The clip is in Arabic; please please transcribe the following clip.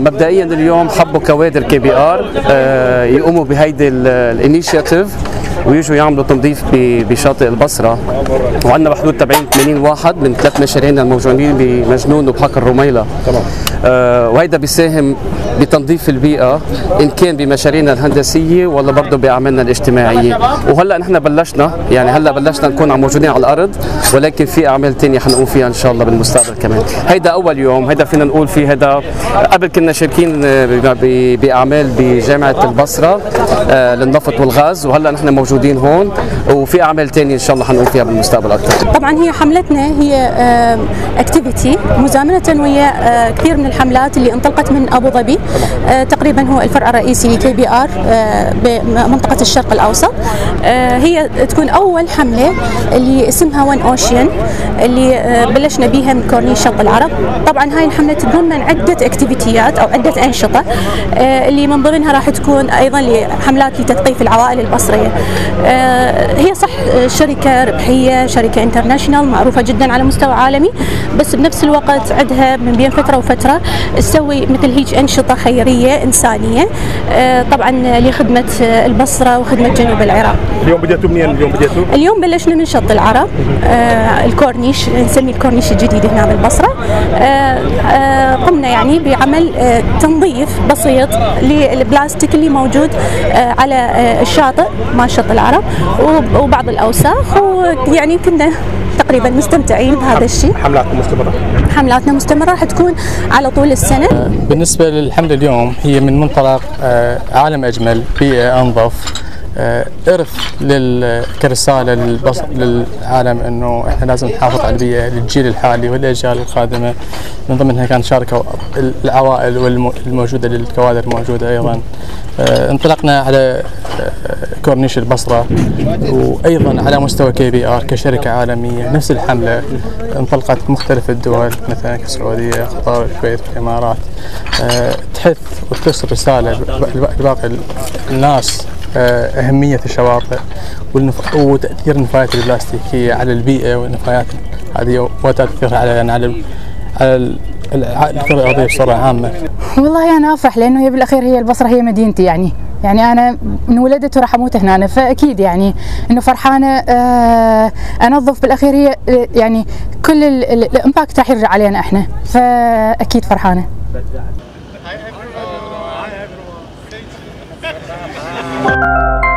مبدئيا اليوم حبوا كوادر KBR يقوموا بهيدي ال initiative ويجوا يعملوا تنظيف بشاطئ البصرة. وعندنا بحدود 70 80 واحد من ثلاث مشاريعنا الموجودين بمجنون وبحقل الرميلة. تمام. آه وهيدا بيساهم بتنظيف البيئة إن كان بمشاريعنا الهندسية ولا برضه بأعمالنا الاجتماعية. وهلأ نحن بلشنا يعني هلأ بلشنا نكون عم موجودين على الأرض ولكن في أعمال ثانية حنقوم فيها إن شاء الله بالمستقبل كمان. هيدا أول يوم هيدا فينا نقول فيه هيدا. قبل كنا شاركين بأعمال بجامعة البصرة آه للنفط والغاز وهلأ نحن موجودين هون وفي أعمال ثانية إن شاء الله حنقوم فيها بالمستقبل أكثر طبعا هي حملتنا هي activity مزامنة ويا آه، كثير من الحملات اللي انطلقت من أبو ظبي. آه، تقريبا هو الفرع الرئيسي ل KBR آه، بمنطقة الشرق الأوسط. هي تكون أول حملة اللي اسمها One Ocean اللي بلشنا بها من كورنيش شط العرب. طبعا هاي الحملة تتضمن عدة activity ات أو عدة أنشطة اللي من ضمنها راح تكون أيضا لحملات لتثقيف العوائل البصرية. هي صح شركة ربحية شركة international معروفة جدا على مستوى عالمي بس بنفس الوقت عندها من بين فترة وفترة تسوي مثل هيك أنشطة خيرية إنسانية آه، طبعا لخدمة البصرة وخدمة جنوب العراق. اليوم بديتوا منين اليوم بديتوا؟ اليوم بلشنا من شط العرب آه، الكورنيش نسميه الكورنيش الجديد هنا آه، قمنا يعني بعمل تنظيف بسيط للبلاستيك اللي موجود على الشاطئ مال شط العرب وبعض الأوساخ ويعني كنا تقريبا مستمتعين بهذا الشيء. حملاتكم مستمرة؟ حملاتنا مستمرة راح تكون على طول السنة. بالنسبة للحملة اليوم هي من منطلق آه، عالم أجمل بيئة أنظف. آه، إرث كرساله للعالم إنه إحنا لازم نحافظ على البيئة للجيل الحالي والأجيال القادمة. من ضمنها كانت شاركوا العوائل والموجوده للكوادر الموجوده أيضا. آه، انطلقنا على آه، كورنيش البصرة وأيضا على مستوى KBR كشركة عالمية. نفس الحملة انطلقت بمختلف الدول مثلا كالسعوديه قطر الكويت الإمارات. تحث وترسل رساله لباقي الناس أهمية الشواطئ. وتأثير النفايات البلاستيكية على البيئة والنفايات هذه وتأثيرها على يعني على على الكرة الأرضية بصورة عامة. والله أنا أفرح لأنه هي بالأخير هي البصرة هي مدينتي يعني يعني أنا انولدت وراح أموت هنا فأكيد يعني إنه فرحانة آه أنظف بالأخير هي يعني كل الإمباكت راح يرجع علينا إحنا فأكيد فرحانة Bye.